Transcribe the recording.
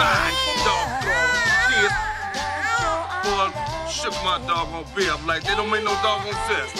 Ah, doggone shit. Boy, shook my doggone beer up like they don't make no doggone sense.